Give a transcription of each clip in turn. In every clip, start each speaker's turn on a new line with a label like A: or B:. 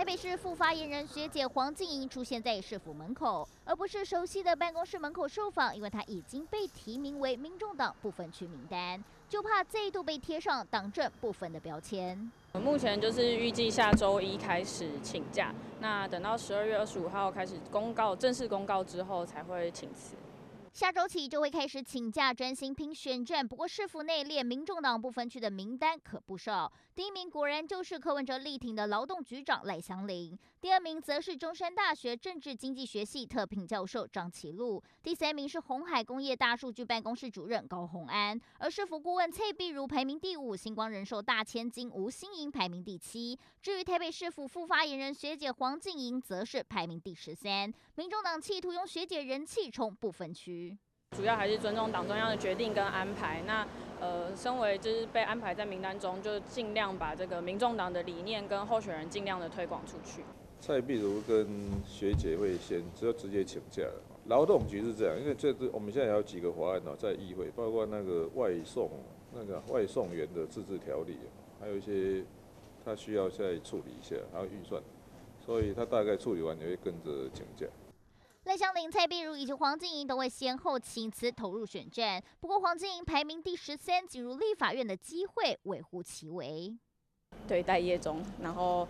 A: 台北市副发言人学姐黄静莹出现在市府门口，而不是熟悉的办公室门口受访，因为她已经被提名为民众党不分区名单，就怕再度被贴上党政不分的标签。
B: 目前就是预计下周一开始请假，那等到十二月二十五号开始公告正式公告之后才会请辞。
A: 下周起就会开始请假专心拼选战，不过市府内列民众党不分区的名单可不少。第一名果然就是柯文哲力挺的劳动局长赖香林，第二名则是中山大学政治经济学系特聘教授张启禄，第三名是红海工业大数据办公室主任高鸿安，而市府顾问蔡碧如排名第五，星光人寿大千金吴新莹排名第七。至于台北市府副发言人学姐黄静莹，则是排名第十三。民众党企图用学姐人气冲不分区。
B: 主要还是尊重党中央的决定跟安排。那呃，身为就是被安排在名单中，就尽量把这个民众党的理念跟候选人尽量的推广出去。
C: 蔡碧如跟学姐会先只要直接请假了。劳动局是这样，因为这这我们现在有几个法案呢，在议会，包括那个外送那个外送员的自治条例，还有一些他需要再处理一下，还有预算，所以他大概处理完也会跟着请假。
A: 林、蔡碧如以及黄静莹都会先后请辞投入选战，不过黄静莹排名第十三，进入立法院的机会微乎其微。
B: 对，待业中，然后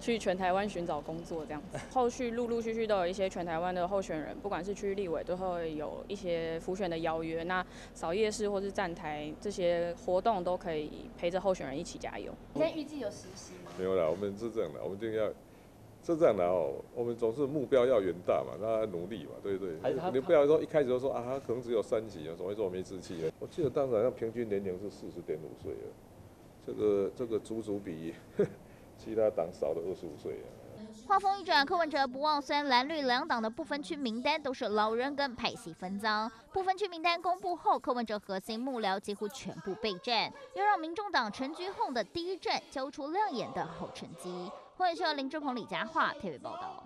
B: 去全台湾寻找工作这样子。后续陆陆续续都有一些全台湾的候选人，不管是区立委，都会有一些浮选的邀约。那扫夜市或是站台这些活动，都可以陪着候选人一起加油。
A: 现在预计有实习吗？
C: 没有啦，我们是这样的，我们一定要。是这样的哦，我们总是目标要远大嘛，那努力嘛，对不对？你不要说一开始就说啊，他可能只有三级啊，怎么会说我没志气呢？我记得当时好像平均年龄是四十点五岁了，这个这个足足比其他党少了二十五岁。
A: 话锋一转，柯文哲不忘，虽然蓝绿两党的不分区名单都是老人跟派系分赃，不分区名单公布后，柯文哲核心幕僚几乎全部备战，要让民众党陈菊后的第一战交出亮眼的好成绩。欢迎收林志鹏、李佳桦特别报道。